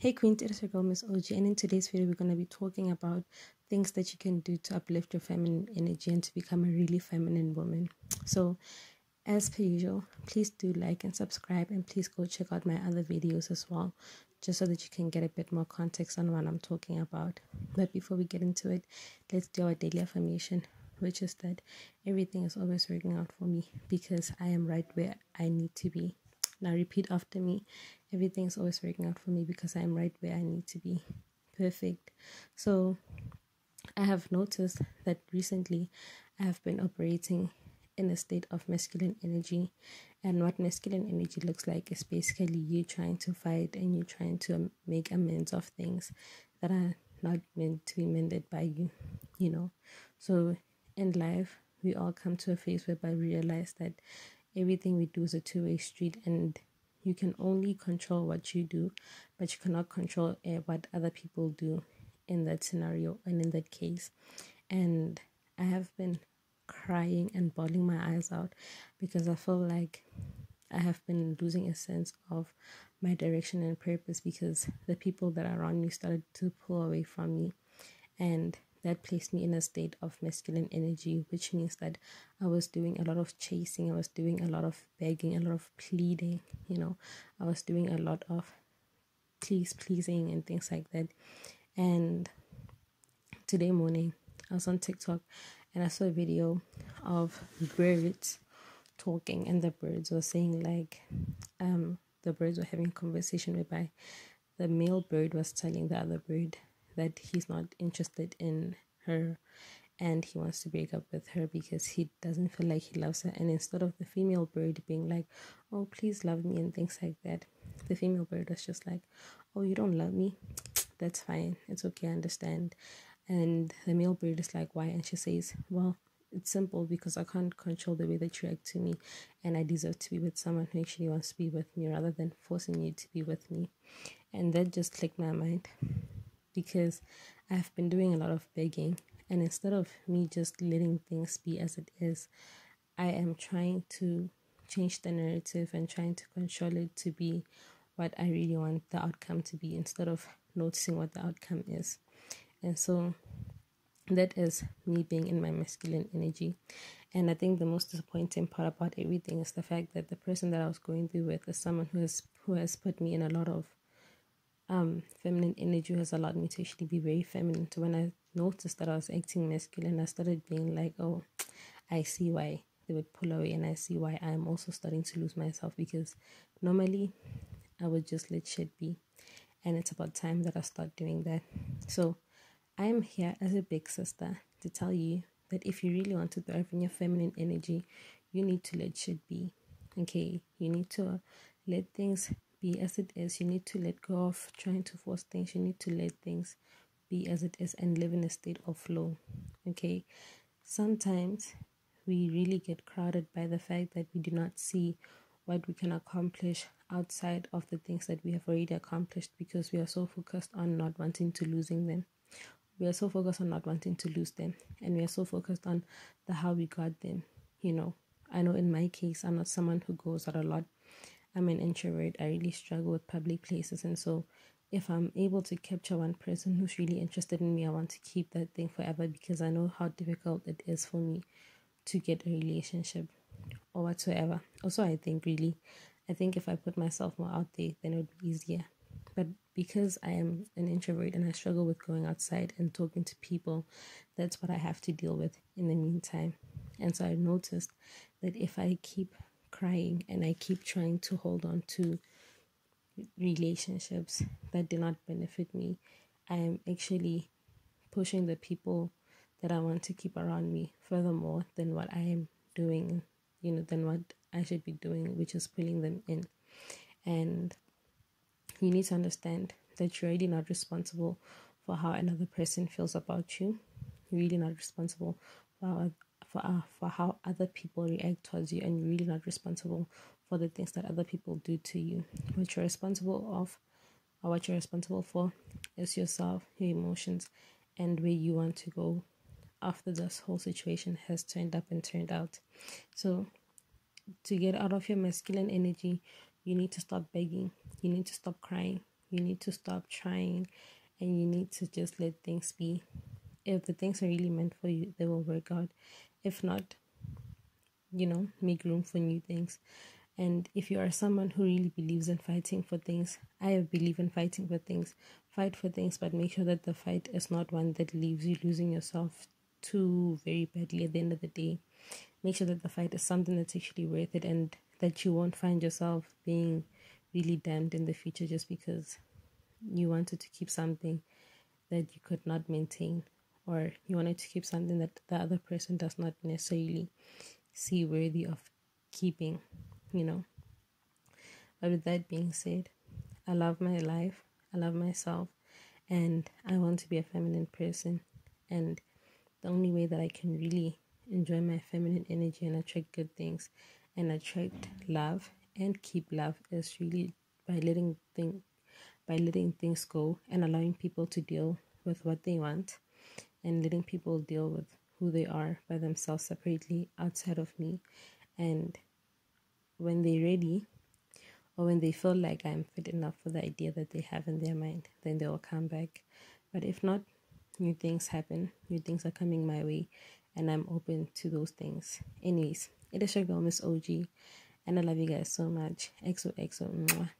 Hey Queen, it is your girl Miss OG, and in today's video, we're going to be talking about things that you can do to uplift your feminine energy and to become a really feminine woman. So, as per usual, please do like and subscribe, and please go check out my other videos as well, just so that you can get a bit more context on what I'm talking about. But before we get into it, let's do our daily affirmation, which is that everything is always working out for me because I am right where I need to be. Now, repeat after me. Everything's always working out for me because I'm right where I need to be. Perfect. So, I have noticed that recently I have been operating in a state of masculine energy. And what masculine energy looks like is basically you trying to fight and you trying to make amends of things that are not meant to be mended by you, you know. So, in life, we all come to a phase whereby we realize that everything we do is a two way street and you can only control what you do, but you cannot control uh, what other people do in that scenario and in that case. And I have been crying and bawling my eyes out because I feel like I have been losing a sense of my direction and purpose because the people that are around me started to pull away from me. And that placed me in a state of masculine energy, which means that I was doing a lot of chasing, I was doing a lot of begging, a lot of pleading, you know, I was doing a lot of please pleasing and things like that. And today morning, I was on TikTok and I saw a video of birds talking, and the birds were saying, like, um, the birds were having a conversation whereby the male bird was telling the other bird that he's not interested in her and he wants to break up with her because he doesn't feel like he loves her. And instead of the female bird being like, Oh, please love me, and things like that, the female bird was just like, Oh, you don't love me? That's fine. It's okay. I understand. And the male bird is like, Why? And she says, Well, it's simple because I can't control the way that you act to me, and I deserve to be with someone who actually wants to be with me rather than forcing you to be with me. And that just clicked my mind because I've been doing a lot of begging, and instead of me just letting things be as it is, I am trying to change the narrative and trying to control it to be what I really want the outcome to be instead of noticing what the outcome is. And so that is me being in my masculine energy. And I think the most disappointing part about everything is the fact that the person that I was going through with is someone who has who has put me in a lot of um, feminine energy has allowed me to actually be very feminine. So when I noticed that I was acting masculine, I started being like, oh, I see why they would pull away, and I see why I am also starting to lose myself because normally I would just let shit be, and it's about time that I start doing that. So I am here as a big sister to tell you that if you really want to thrive in your feminine energy, you need to let shit be. Okay, you need to let things be as it is. You need to let go of trying to force things. You need to let things be as it is and live in a state of flow. Okay. Sometimes we really get crowded by the fact that we do not see what we can accomplish outside of the things that we have already accomplished because we are so focused on not wanting to losing them. We are so focused on not wanting to lose them and we are so focused on the how we got them. You know, I know in my case I'm not someone who goes out a lot I'm an introvert. I really struggle with public places. And so, if I'm able to capture one person who's really interested in me, I want to keep that thing forever because I know how difficult it is for me to get a relationship or whatsoever. Also, I think really, I think if I put myself more out there, then it would be easier. But because I am an introvert and I struggle with going outside and talking to people, that's what I have to deal with in the meantime. And so I noticed that if I keep crying and I keep trying to hold on to relationships that do not benefit me, I am actually pushing the people that I want to keep around me furthermore than what I am doing, you know, than what I should be doing, which is pulling them in. And you need to understand that you're really not responsible for how another person feels about you. You're really not responsible for how for uh, for how other people react towards you and you're really not responsible for the things that other people do to you what you're responsible of or what you're responsible for is yourself your emotions and where you want to go after this whole situation has turned up and turned out so to get out of your masculine energy you need to stop begging you need to stop crying you need to stop trying and you need to just let things be. If the things are really meant for you, they will work out. If not, you know, make room for new things. And if you are someone who really believes in fighting for things, I believe in fighting for things. Fight for things, but make sure that the fight is not one that leaves you losing yourself too very badly at the end of the day. Make sure that the fight is something that's actually worth it and that you won't find yourself being really damned in the future just because you wanted to keep something that you could not maintain or you wanted to keep something that the other person does not necessarily see worthy of keeping, you know. But with that being said, I love my life, I love myself, and I want to be a feminine person. And the only way that I can really enjoy my feminine energy and attract good things and attract love and keep love is really by letting thing by letting things go and allowing people to deal with what they want and letting people deal with who they are by themselves separately outside of me and when they're ready or when they feel like I'm fit enough for the idea that they have in their mind, then they will come back. But if not, new things happen, new things are coming my way, and I'm open to those things. Anyways, it is your girl, Miss OG, and I love you guys so much. XOXO. Mwah.